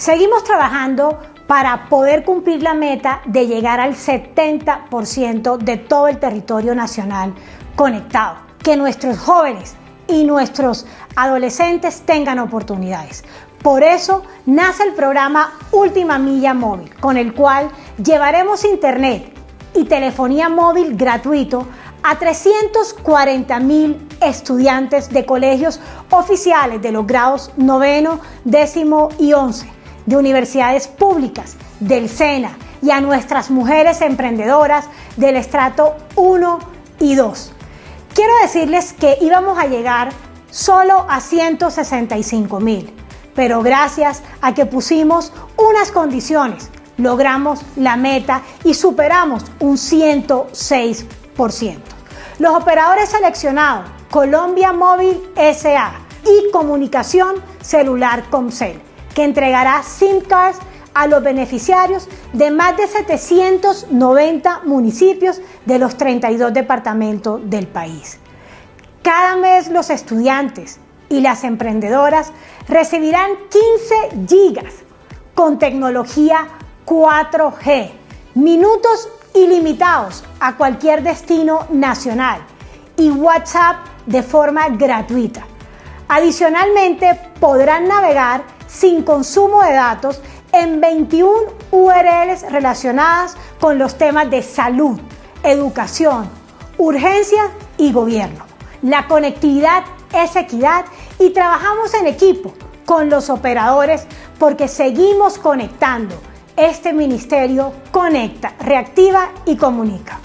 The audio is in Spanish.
Seguimos trabajando para poder cumplir la meta de llegar al 70% de todo el territorio nacional conectado. Que nuestros jóvenes y nuestros adolescentes tengan oportunidades. Por eso nace el programa Última Milla Móvil, con el cual llevaremos Internet y telefonía móvil gratuito a 340 mil estudiantes de colegios oficiales de los grados noveno, décimo y once de universidades públicas, del SENA y a nuestras mujeres emprendedoras del estrato 1 y 2. Quiero decirles que íbamos a llegar solo a 165 mil, pero gracias a que pusimos unas condiciones, logramos la meta y superamos un 106%. Los operadores seleccionados, Colombia Móvil SA y Comunicación Celular Comcel que entregará SIM cards a los beneficiarios de más de 790 municipios de los 32 departamentos del país. Cada mes los estudiantes y las emprendedoras recibirán 15 gigas con tecnología 4G, minutos ilimitados a cualquier destino nacional y WhatsApp de forma gratuita. Adicionalmente podrán navegar sin consumo de datos en 21 URLs relacionadas con los temas de salud, educación, urgencia y gobierno. La conectividad es equidad y trabajamos en equipo con los operadores porque seguimos conectando. Este ministerio conecta, reactiva y comunica.